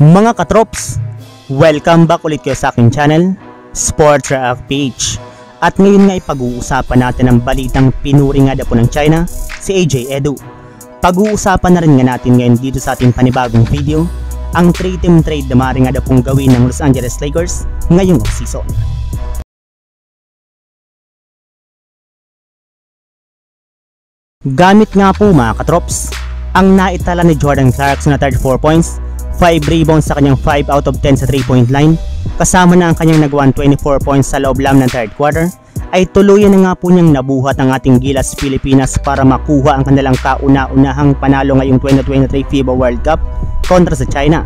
Mga katrops, welcome back ulit kayo sa aking channel, Sports React Page. At ngayon nga ipag-uusapan natin ang balitang pinuri nga po ng China, si AJ Edu. Pag-uusapan na rin nga natin ngayon dito sa ating panibagong video, ang 3-team trade na maaari nga pong gawin ng Los Angeles Lakers ngayong season. Gamit nga po mga katrops, ang naitala ni Jordan Clarkson na 34 points 5 rebounds sa kanyang 5 out of 10 sa 3-point line, kasama na ang kanyang nagawan 24 points sa loob lang ng third quarter, ay tuluyan na nga po niyang nabuhat ang ating Gilas Pilipinas para makuha ang kanilang kauna-unahang panalo ngayong 2023 FIBA World Cup kontra sa China.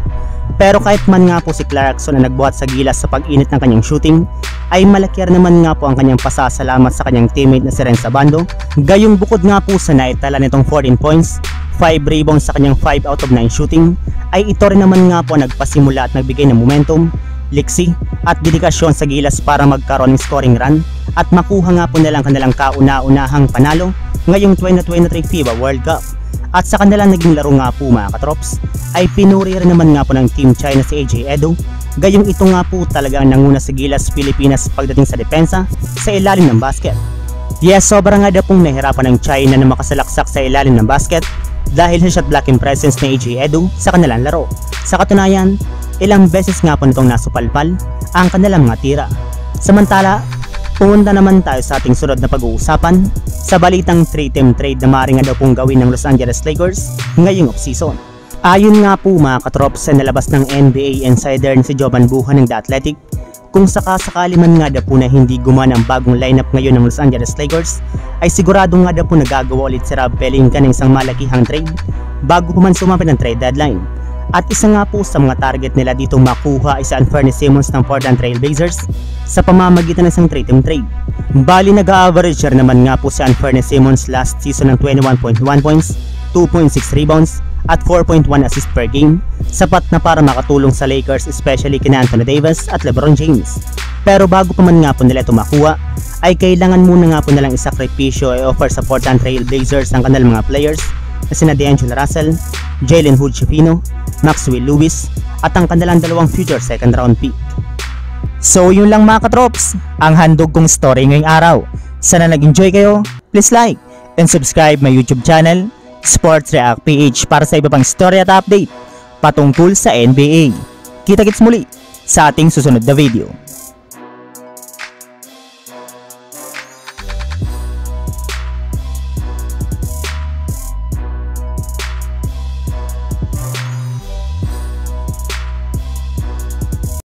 Pero kahit man nga po si Clarkson na nagbuhat sa gilas sa pag-init ng kanyang shooting, ay malaki naman nga po ang kanyang pasasalamat sa kanyang teammate na si Renza Bando. Gayong bukod nga po sa naitala nitong 14 points, 5 rebounds sa kanyang 5 out of 9 shooting, ay ito rin naman nga po nagpasimula at nagbigay ng momentum, liksi at dedikasyon sa gilas para magkaroon ng scoring run at makuha nga po nilang kanilang kauna-unahang panalo ngayong 2023 FIBA World Cup. At sa kanilang naging laro nga po mga katrops, ay pinuri rin naman nga po ng Team China si AJ Edo, gayong ito nga po talaga ang nanguna sa Gilas Pilipinas pagdating sa depensa sa ilalim ng basket. Yes, sobrang nga daw nahirapan ng China na makasalaksak sa ilalim ng basket dahil sa shot blocking presence ni AJ Edu sa kanilang laro. Sa katunayan, ilang beses nga po nitong nasupalpal ang kanilang mga tira. Samantala, pumunta naman tayo sa ating sunod na pag-uusapan sa balitang 3-team trade na maaaring daw pong gawin ng Los Angeles Lakers ngayong off-season. Ayon nga po mga katrops sa nalabas ng NBA insider na si Jovan Buhan ng The Athletic, kung sakasakali man nga daw po na hindi gumana ang bagong lineup ngayon ng Los Angeles Lakers, ay sigurado nga daw po nagagawa ulit si Rob Pelinka ng isang malakihang trade bago pa man sumapit ng trade deadline. At isa nga po sa mga target nila dito makuha ay si Anferny Simmons ng Portland Trail Blazers sa pamamagitan ng isang 3-team trade. Bali nag-average naman nga po si Anferny Simmons last season ng 21.1 points, 2.6 rebounds, at 4.1 assist per game, sapat na para makatulong sa Lakers especially kina Anthony Davis at LeBron James. Pero bago pa man nga po nila ito makuha, ay kailangan muna nga po nilang isakripisyo ay offer sa Portland Trail Blazers ang kanilang mga players na sina D'Angelo Russell, Jalen Hood Chifino, Maxwell Lewis, at ang kanilang dalawang future second round pick. So yun lang mga katrops, ang handog kong story ngayong araw. Sana nag-enjoy kayo, please like and subscribe my YouTube channel Sports React PH para sa iba pang story at update patungkol sa NBA. Kita-kits muli sa ating susunod na video.